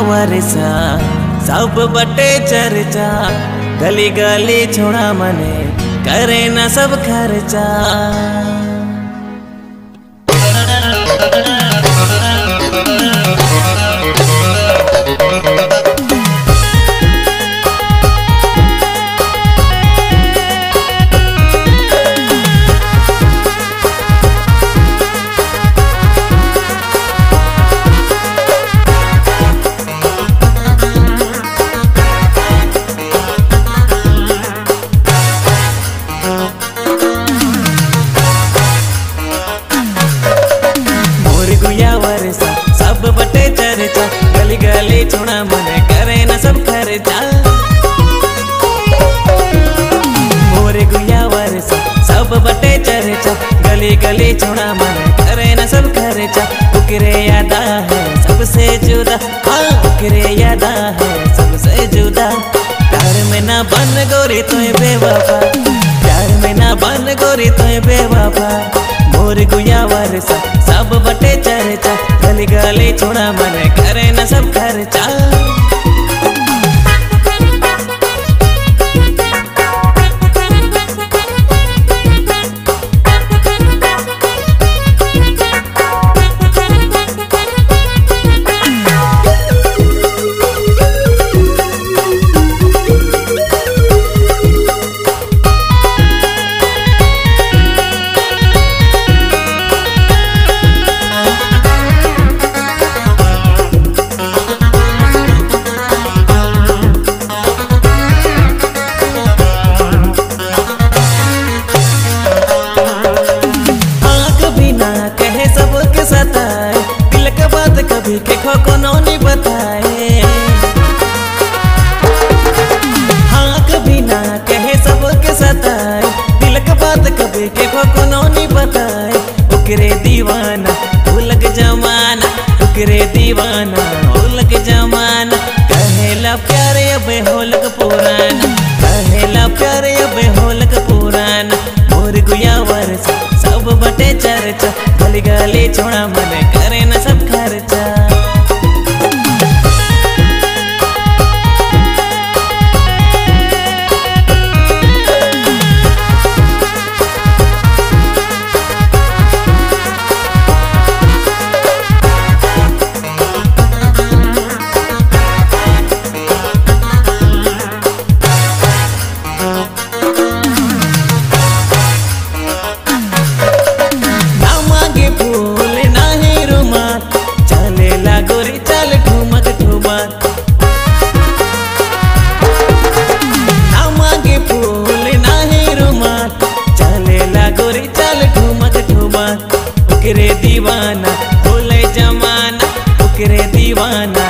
वरसा सब बटे चर्चा गली गली छोड़ा मने करे न सब खर्चा। गली गली छोड़ा मने करे न सब खर्चा उकरे यादा है, सबसे जुदा। हाँ उकरे यादा है, सबसे जुदा। प्यार में ना बन गोरी तो बेवफा। प्यार में ना बन गोरी तो बेवफा। मोर गुया वरसा सब बटे चर्चा। गली गली छोड़ा मन करे न सब खर्चा सबके सताए, दिल के बात कभी के खो को नहीं बताए। हाँ कभी ना कहे सबके सताए, दिल के बात कभी के खो को नहीं बताए। उकरे दीवाना भूलक जमाना उकरे दीवाना भूलक जमाना। कहेला प्यारे, अब होलक पुराना। चर्चा गली चल घूमत घूमत ओकरे दीवाना बोले जमाना ओकरे दीवाना।